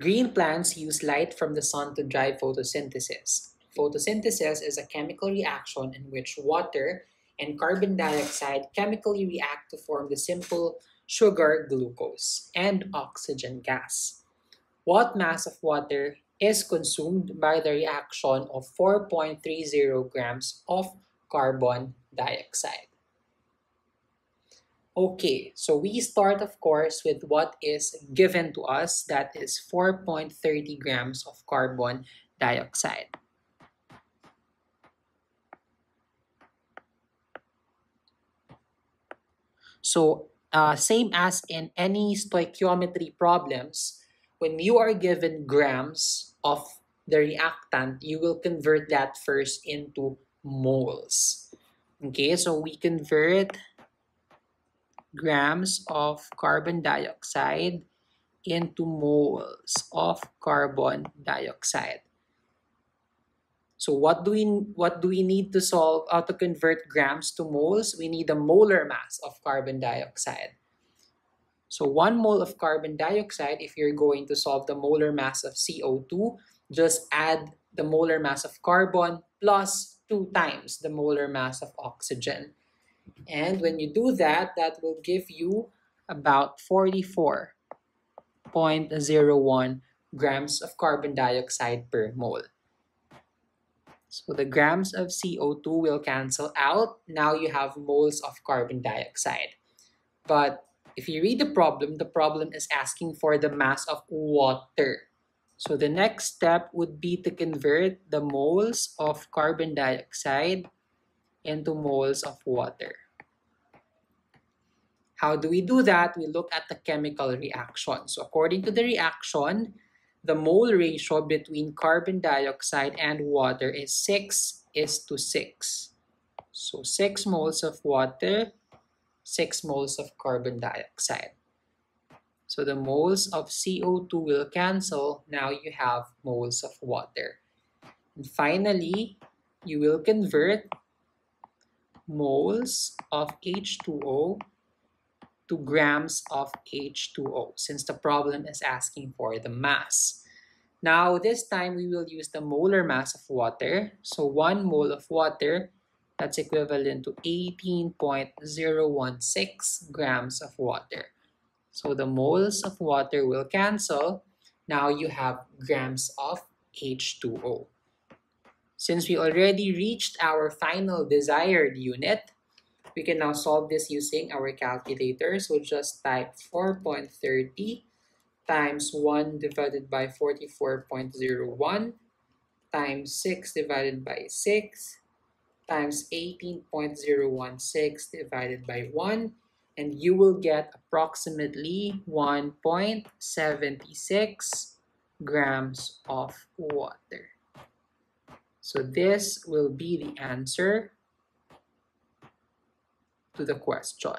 Green plants use light from the sun to drive photosynthesis. Photosynthesis is a chemical reaction in which water and carbon dioxide chemically react to form the simple sugar glucose and oxygen gas. What mass of water is consumed by the reaction of 4.30 grams of carbon dioxide? Okay, so we start of course with what is given to us that is 4.30 grams of carbon dioxide. So uh, same as in any stoichiometry problems, when you are given grams of the reactant, you will convert that first into moles. Okay, so we convert grams of carbon dioxide into moles of carbon dioxide. So what do we what do we need to solve how to convert grams to moles? We need a molar mass of carbon dioxide. So one mole of carbon dioxide, if you're going to solve the molar mass of CO2, just add the molar mass of carbon plus two times the molar mass of oxygen. And when you do that, that will give you about 44.01 grams of carbon dioxide per mole. So the grams of CO2 will cancel out. Now you have moles of carbon dioxide. But if you read the problem, the problem is asking for the mass of water. So the next step would be to convert the moles of carbon dioxide into moles of water. How do we do that? We look at the chemical reaction. So according to the reaction, the mole ratio between carbon dioxide and water is 6 is to 6. So 6 moles of water, 6 moles of carbon dioxide. So the moles of CO2 will cancel. Now you have moles of water. And finally, you will convert moles of H2O to grams of H2O since the problem is asking for the mass. Now, this time we will use the molar mass of water. So 1 mole of water, that's equivalent to 18.016 grams of water. So the moles of water will cancel. Now you have grams of H2O. Since we already reached our final desired unit, we can now solve this using our calculator. So just type 4.30 times 1 divided by 44.01 times 6 divided by 6 times 18.016 divided by 1 and you will get approximately 1.76 grams of water. So this will be the answer to the question.